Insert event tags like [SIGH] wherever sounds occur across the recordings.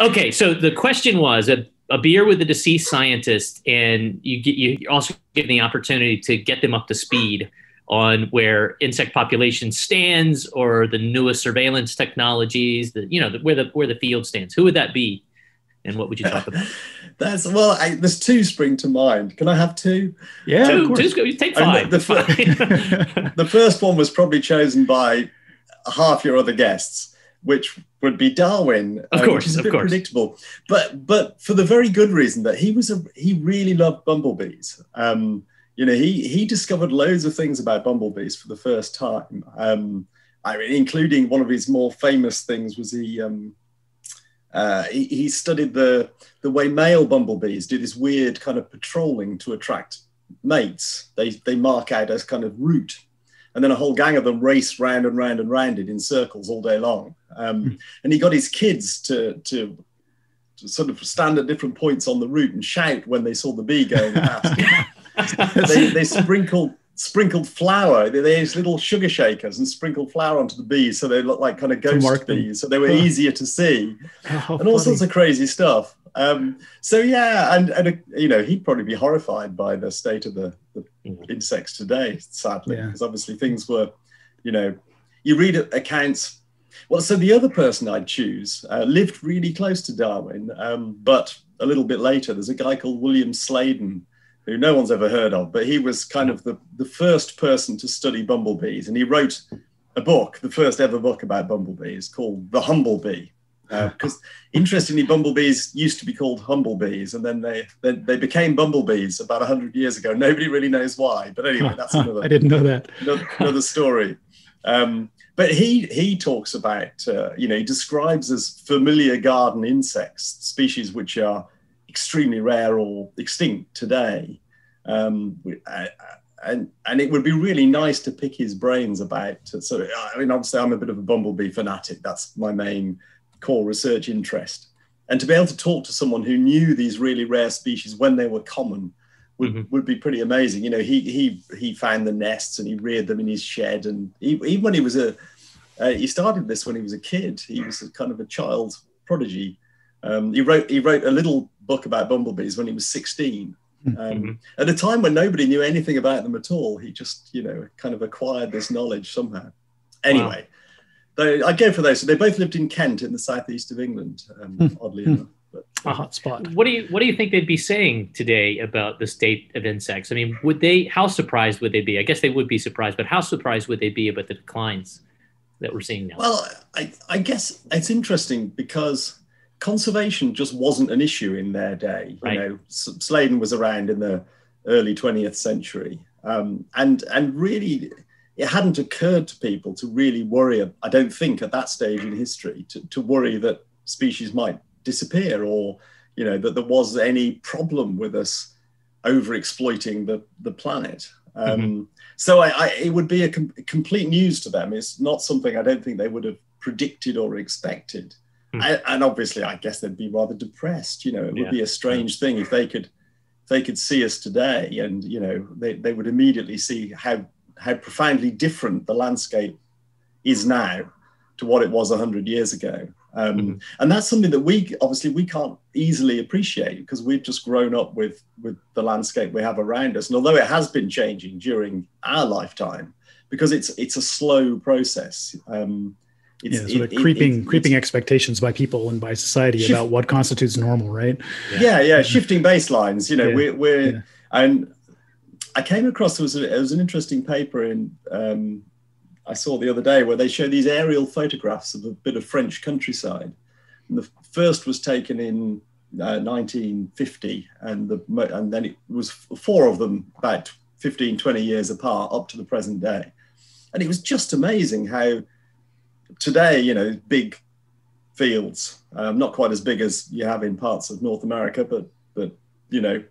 Okay, so the question was a, a beer with a deceased scientist, and you get you also get the opportunity to get them up to speed on where insect population stands or the newest surveillance technologies, the you know the, where the where the field stands. Who would that be, and what would you talk about? [LAUGHS] That's well. I, there's two spring to mind. Can I have two? Yeah, two, two's good. You take five. the, the, [LAUGHS] the first one was probably chosen by half your other guests, which would be Darwin. Of course, which is a of bit course. predictable, but but for the very good reason that he was a he really loved bumblebees. Um, you know, he he discovered loads of things about bumblebees for the first time. Um, I mean, including one of his more famous things was he um, uh, he, he studied the the way male bumblebees do this weird kind of patrolling to attract mates. They they mark out as kind of route, and then a whole gang of them race round and round and round it in circles all day long. Um, and he got his kids to to to sort of stand at different points on the route and shout when they saw the bee going past. [LAUGHS] they, they sprinkled sprinkled flour. They, they used little sugar shakers and sprinkled flour onto the bees so they looked like kind of ghost bees, so they were easier to see, How and all funny. sorts of crazy stuff. Um, so yeah, and and uh, you know he'd probably be horrified by the state of the, the Mhm. insects today, sadly, Yeah. because obviously things were, you know, you read accounts. Well, so the other person I'd choose uh, lived really close to Darwin, um, but a little bit later, there's a guy called William Sladen, who no one's ever heard of, but he was kind of the, the first person to study bumblebees. And he wrote a book, the first ever book about bumblebees called The Humble Bee. Because interestingly, bumblebees used to be called humblebees, and then they then they became bumblebees about 100 years ago. Nobody really knows why. But anyway, that's [LAUGHS] another I didn't know that. another, another story. Um, but he he talks about uh, you know he describes as familiar garden insects species which are extremely rare or extinct today. Um, uh, and and it would be really nice to pick his brains about. So I mean, obviously, I'm a bit of a bumblebee fanatic. That's my main core research interest. And to be able to talk to someone who knew these really rare species when they were common would, Mhm. would be pretty amazing. You know, he he he found the nests and he reared them in his shed. And he, even when he was a, uh, he started this when he was a kid. He was a kind of a child prodigy. Um, he wrote he wrote a little book about bumblebees when he was 16. Um, Mhm. At a time when nobody knew anything about them at all, he just you know kind of acquired this knowledge somehow. Anyway, they, I'd go for those. So they both lived in Kent in the southeast of England. Um, Hmm. oddly Hmm. enough. But, [LAUGHS] A hot spot. What do you what do you think they'd be saying today about the state of insects? I mean, would they how surprised would they be? I guess they would be surprised, but how surprised would they be about the declines that we're seeing now? Well, I, I guess it's interesting because conservation just wasn't an issue in their day. Right. You know, Sladen was around in the early 20th century, um, and and really, it hadn't occurred to people to really worry. I don't think at that stage in history to, to worry that species might disappear or you know that there was any problem with us over exploiting the the planet. Um, So I, I, it would be a com- complete news to them. It's not something I don't think they would have predicted or expected. Hmm. I, and obviously, I guess they'd be rather depressed. You know, it would Yeah. be a strange thing if they could if they could see us today, and you know, they, they would immediately see how how profoundly different the landscape is now to what it was hundred years ago. Um, Mhm. And that's something that we obviously we can't easily appreciate because we've just grown up with with the landscape we have around us. And although it has been changing during our lifetime, because it's it's a slow process. Um, it's, yeah, sort it- of it- creeping creeping expectations by people and by society Shift- about what constitutes normal, right? yeah yeah shifting baselines you know Yeah, we're, we're yeah. and i came across there was, a, it was an interesting paper in um, i saw the other day where they show these aerial photographs of a bit of french countryside. And the first was taken in uh, 1950 and the and then it was four of them about 15 20 years apart up to the present day. And it was just amazing how today you know big fields um, not quite as big as you have in parts of north america but but you know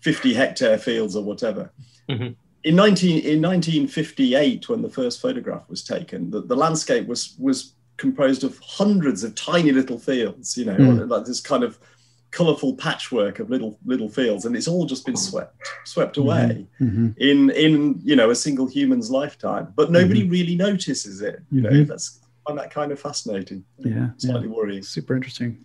50 hectare fields or whatever. Mhm. In 19 in 1958 when the first photograph was taken the, the landscape was was composed of hundreds of tiny little fields you know Mm. like this kind of colorful patchwork of little little fields and it's all just been swept swept Mhm. away Mhm. in in you know a single human's lifetime but nobody really notices it you know Mhm. that's I find that kind of fascinating Yeah, slightly worrying Super interesting.